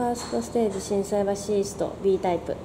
ファーストステージ心斎橋イースト B タイプ。